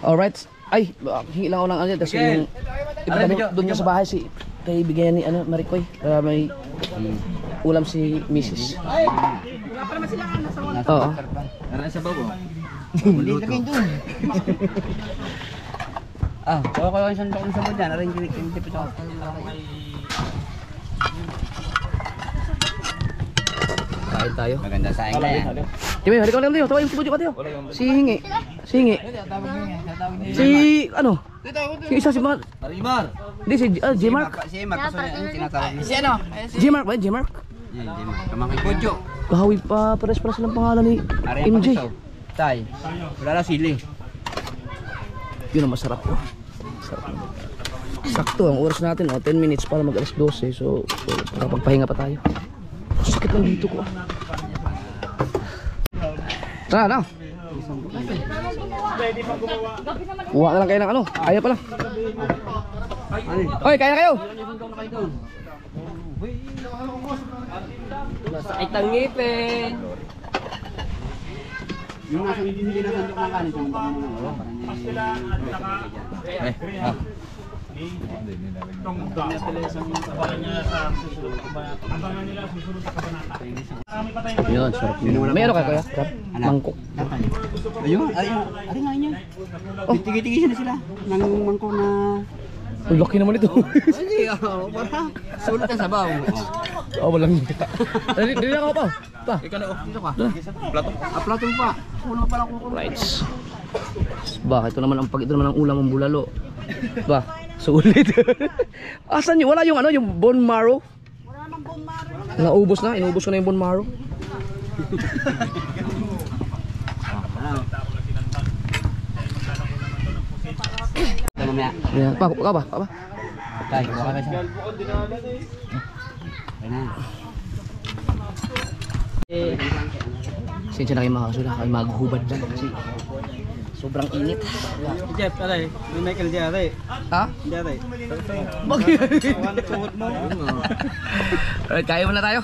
Alright. Ay, ah, hingi lang ako ng ano yun. Kasi yung, ito kami, doon na sa bahay si, kay bigyan ni ano, Maricoy. Uh, may ulam si Mrs. Oo. Ano sa babo? Hindi lagay dun. Ah, kuha ko yung sandok sa babo dyan. Aray, hindi pa ako. Kain tayo. Maganda sa na yan. Tiyo, halika lang tayo. Tawain si Budyo Mateo. Si Hingi. Si Hingi. Si ano? Si isa si Mar. Marimar! Hindi si ah, J Mark. Si Mark. Si ano? J Mark ba? J Mark? Yan, di Mark. Kamangkin Kodyo. Kahawi pa pares-pares ng pangalan ni MJ. Tay. Wala na sili. Yun ang masarap po. Sarap. Sakto ang oras natin, oh, 10 minutes para mag alas 12. So, so makapagpahinga pa tayo. Sakit lang dito ko. Tara na. Kuha na lang kayo ng ano. Kaya pala. Oy, kaya na kayo. Masakit ang ngipin. Yung nasa hindi hindi nasandok ng kanin, mo ng ulo. Eh, ah. Yun, sarap. May ano ka kuya? Sarap. Mangkok. Ayun, ayun. Ari nga yun. Oh, tigi-tigi na sila. Nang mangko na... Ang laki naman ito. Hindi, oh, para sulot ang sabaw. oh, walang Dali, dali ako pa. Pa. Ikaw na, oh, dito ka. Plato. Ah, plato pa. Kulang pala ko. Rights. Ba, ito naman ang pag ito naman ang ulam ng bulalo. Ba, sulit. Asan yun? Wala yung ano, yung bone marrow? Wala nang bone marrow. Naubos na, inubos ko na yung bone marrow. Mamaya. Yan. Pa, ka ba? Ka ba? Kuha ka siya. Ayun na. Na kayo mga kasula, kayo maghubad dyan kasi sobrang init. Jeff, aray. May Michael di aray. Ha? Di aray. Bakit? Awan na tuhod mo. Kaya mo na tayo.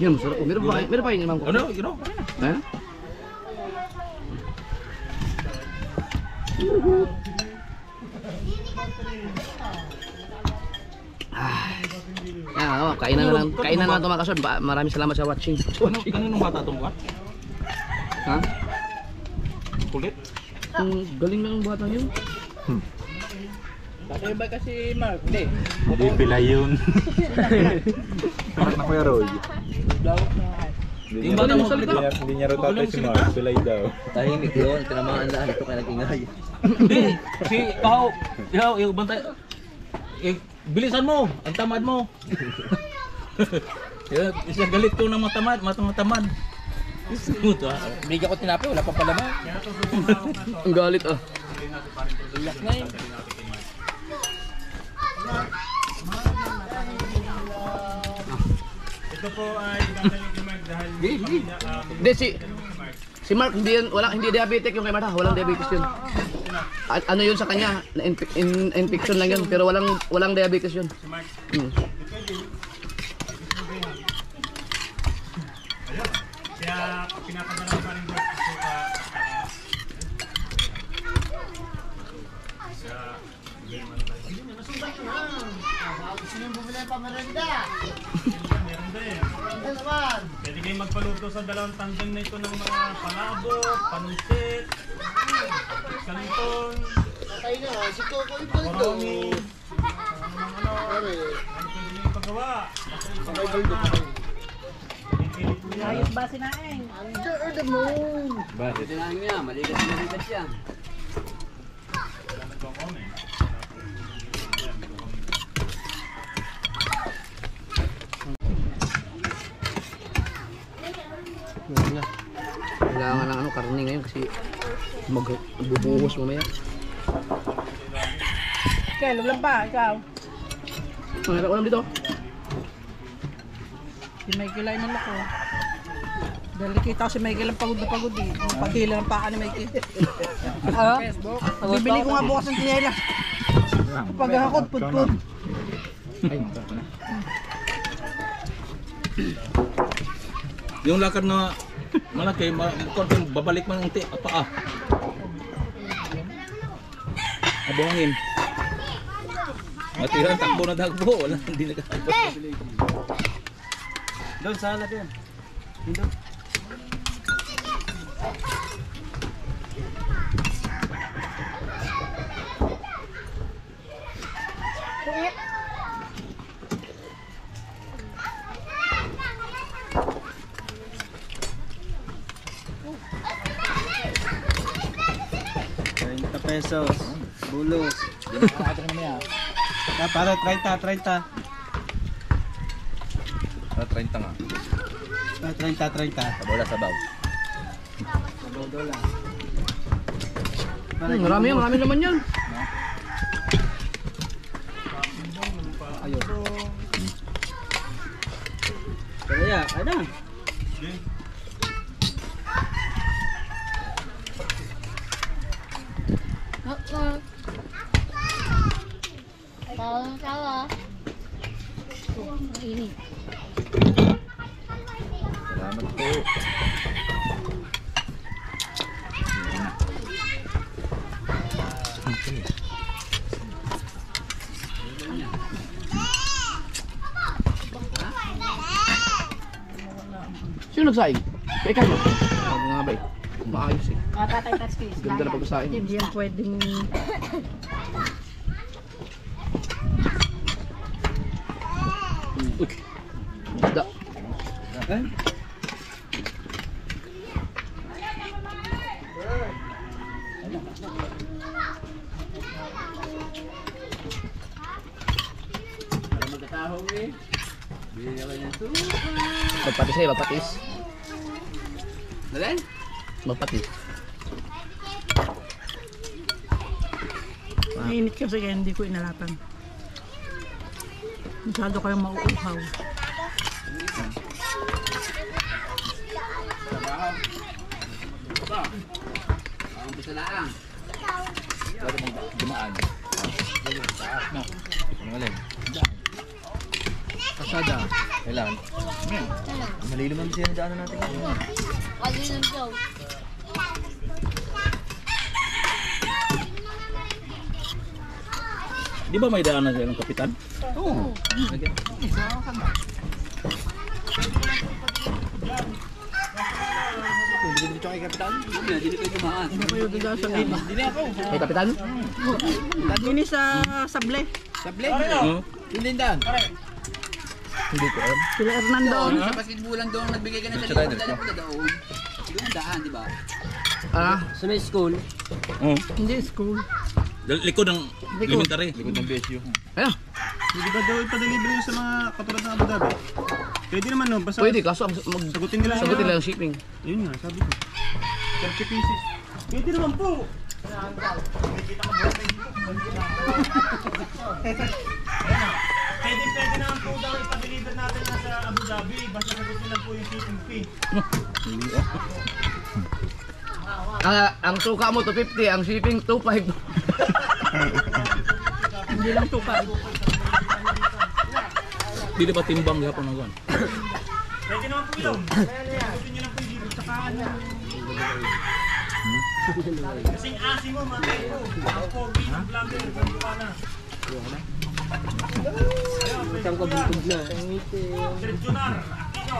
Yan, masarap po. Meron pa meron pa kayo imam ko? Ano, you know? Ha? Ah. Oh, kainan na lang, kainan na lang ito mga Maraming salamat sa watching. Ano, kaninong bata itong buwan? Ha? Kulit? Ang galing ng bata yun. Tatay ba kasi Mark? Hindi. Hindi pila yun. Anak na Kuya Roy. Lawak na. Hindi niya, mo hindi salita. niya, hindi niya raw tatay si Mark. Pilay daw. Tahimik yun. Tinamaan lahat. Ito kaya nag-ingay. Hindi, si Pao, yaw, yung bantay. Eh, bilisan mo, ang tamad mo. Isa galit ko ng matamad, matamad. Smooth ah. Bigyan ko tinapay. Wala pa pala mo. Ang galit ah. Iyak na yun. Hindi si Si Mark hindi yan, wala hindi diabetic yung kay Martha, walang diabetes yun. At ano yun sa kanya, na inf- in, infection lang yun, pero walang walang diabetes yun. Hmm. Pwede kayong magpaluto sa dalawang tandem na ito ng mga palabok, pansit, kanton, macaroni, ano, ano, ano pwede nyo ipagawa. Basta ipagawa na. Pipilit mo yan. Ayos ba sinaing? Kailangan ng ano, karne ngayon kasi magbubuhos mamaya. Kaya, lulang pa, ikaw. Mayroon ulam dito. Si Michael ay nalako. Dahil nakita ko si Michael ang pagod na pagod eh. Yung pagkila ng paa ni Michael. Ah? Bibili ko nga bukas ng tinela. Paghahakot, putput. Yung lakad na malaki, ma konting babalik man ng ti, paa. Abongin. Matira takbo na takbo, wala hindi na Doon sa halap yan. pesos. Bulos. Ah, para 30, 30. Sa 30 nga. Ah, 30, 30. Sabaw na sabaw. Hmm, marami yan, marami naman yan. Kaya, ano? Tawa tawa. Init. Salamat po. Sino nagsaing? Kay Carlo. Sabi nga ba eh. Maayos eh. Mga tatay touch case. Ganda na pagkasaing. Hindi yan pwedeng... Da. Magpatis eh, magpatis. Dalen? Magpatis. Mainit kasi kaya hindi ko inalatan. Masyado kayong mauuhaw. Dumaan. Ano galing? Pasada. Kailan? Mali naman siya daanan natin. Kalinan daw. Di ba may daanan sa ng kapitan? Oo. Dito kay Kapitan? Dito kayo dumaan. Hindi kayo sa. Hey, kapitan? Dini sa sable. Sable. Oo. Yung lindan. Hindi ko alam. Sila Hernando. Sa basketballan doon, nagbigay ka na sa. Dala ko doon. Doon daan, di ba? Ah, Oo. Hindi, school. Likod ng elementary. Likod ng BSU. ayun. Hindi ba daw ipadeliver yun sa mga katulad ng Abu Dhabi? Pwede naman no, basta Pwede, kaso ang mag sagutin nila. sagutin nila yung shipping. Yun nga, sabi ko. 30 pieces. Pwede naman po. Pwede, pwede naman po daw ipadeliver natin na sa Abu Dhabi. Basta sagutin lang po yung shipping fee. Ah, ang suka mo 250, ang shipping 25. Hindi lang tukay. Di ba timbang gapon na gan? Pwede naman po yun. Sagutin nyo lang po yung libre. Tsaka ano. Kasing asin mo, mga tayo. Ang pogi, ang vlogger, ganito ka na. Isang kabutog na. Sir Junar, Aquino.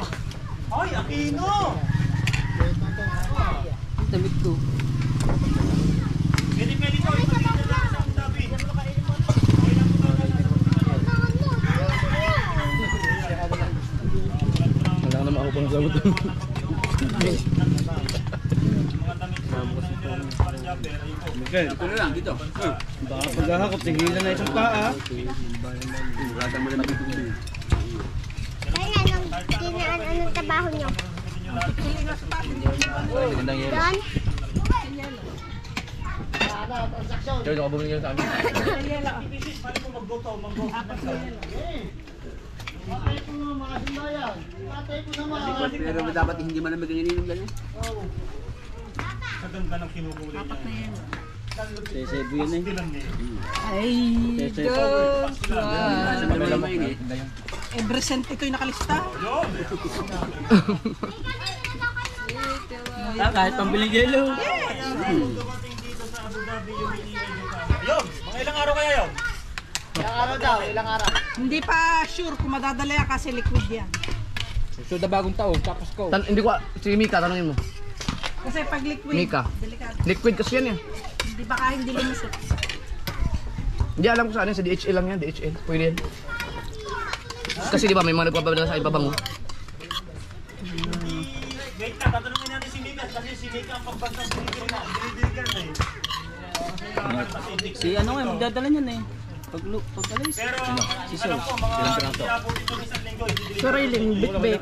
Hoy, Aquino! Damit ko. Pwede pwede ko, natin sa Abu Dhabi. Kailan po daw na nasa Wala na ako pang sagot. mga damit sa mga para jabber, ayun po. Ito na lang, dito. Paghahakot, tigilan na isang paa. Kaya anong, kinaan, anong trabaho nyo? Magandang yelo. Doon? Diyo, ako bumili sa amin. Pero dapat hindi man naman ganyan yung ganyan. Sa ganda ng kinukulit niya. Sesebo yun eh. Ay, Diyos. Yun eh. Every cent ito'y nakalista. Kahit pambiling yelo. Dumating dito sa Abu Dhabi yung Ayun, mga ilang araw kaya yun? Hindi pa sure kung madadala yan kasi liquid yan. So, da bagong taon, tapos ko. Tan hindi ko si Mika tanungin mo. Kasi pag liquid, Mika. delikado. Liquid kasi yan eh. Hindi baka hindi lumusot. Hindi alam ko saan yan, sa DHL lang yan, DHL. Pwede yan. Kasi di ba may mga nagpapadala sa ibabango. Wait na, tatanungin natin si Mika kasi si Mika ang pagbansang delivery na. Delivery eh. Si ano nga, magdadala niyan eh. Pag, pag alis. Pero, alam ko, mga hindi abot ito isang linggo. i-deliver. Sariling bit-bit.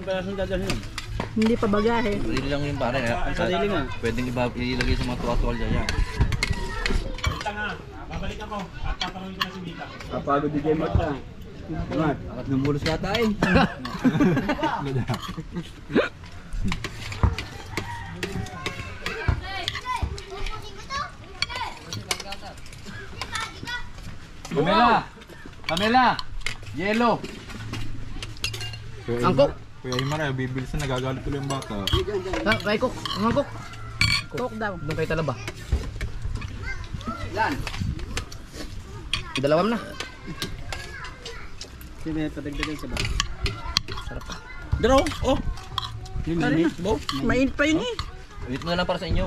Hindi pa bagahe. Sarili lang yung pare. Ang sarili nga. Pwedeng ilagay sa mga tuwa-tuwal dyan. yan. Wait lang ha, babalik ako at tatanungin ko na si Mika. Kapagod di kayo mata. At numulos yata eh. Pamela! Pamela! Yellow! Angkok! Kuya Imara, bibilis na nagagalit tuloy yung bata. Ha, may cook. Ang cook. Coke daw. Doon kayo talaba. Lan! Dalawam na. Yung padagdagan sa ba? Draw. Oh. Tari na. Mainit pa yun eh. Wait mo na lang para sa inyo.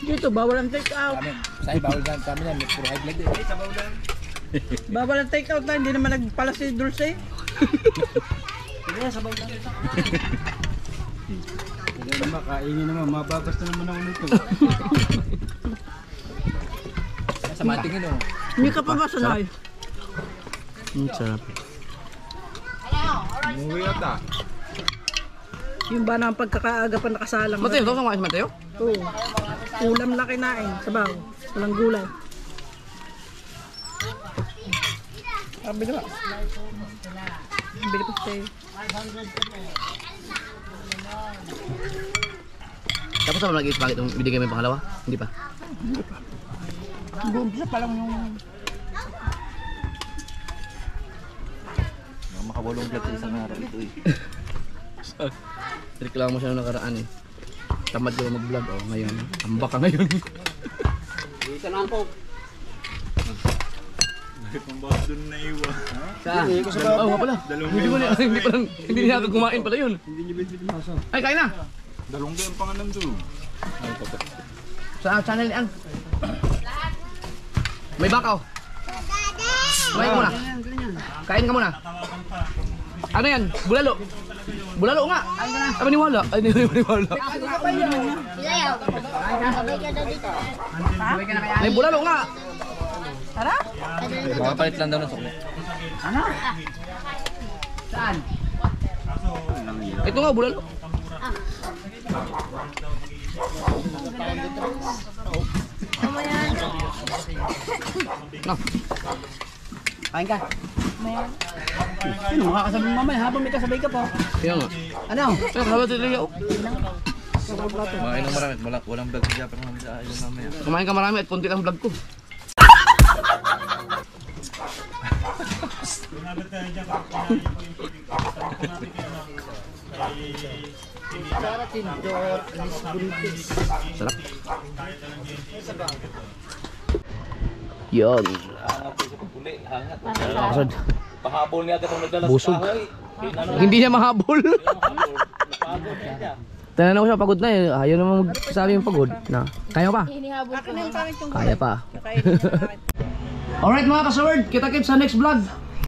Dito, bawal ang take out. Sa bawal gan kami na, may puro high blood eh. Bawal ang take out na, hindi naman nagpala si Dulce. Hindi naman, kainin naman, mababas na naman ako nito. Sa matingin oh. Hindi ka pa ba sanay? Mm, sarap. Umuwi ata. Yung ba na ang pagkakaaga pa nakasalang. Mateo, ito sa Mateo? Oo. Ulam na kinain, sabaw. Walang gulay. Sabi na ba? Bili ko sa'yo. Tapos naman nag-iis bakit yung binigay mo yung pangalawa? Hindi pa. Gumpisa pa lang yung... Makawalong vlog sa isang araw ito eh. Reklamo siya nung nakaraan eh. Tamad ko na mag-vlog oh, ngayon. Amba ka ngayon. Bakit pang bakit doon naiwan? Saan? Oo nga pala. Hindi mo na, hindi pala, hindi niya kumain pala yun. Ay, kain na! Dalong din ang pangalan doon. Sa channel ni Ang. May bakaw. Kumain ka muna. Kain ka muna. Ano yan? Bulalo. Bulalo nga. Ay, maniwala. Ay, hindi maniwala. May bulalo nga. Makapalit lang daw ng sukli. Ito nga, bulalo. Na. Kain ka. Sino makakasabi mo mamaya habang may kasabay ka pa? Kaya nga. Ano? Ay, kasama ito ligaw. Kumain ng marami. Wala, walang vlog Japper naman sa ayun mamaya. Kumain ka marami at punti ang vlog ko. Lumabot tayo dyan ko yung tubig. Natin kaya. Sarap. Yun. Pahabol niya Busog. sa kahoy. Pinano Hindi niya mahabol. pahabol. Napagod niya siya. Tanong ko siya, pagod na eh. Ayaw naman magsabi yung pagod. Na, kaya pa? Kaya pa. Alright mga kasword, kita-kits sa next vlog.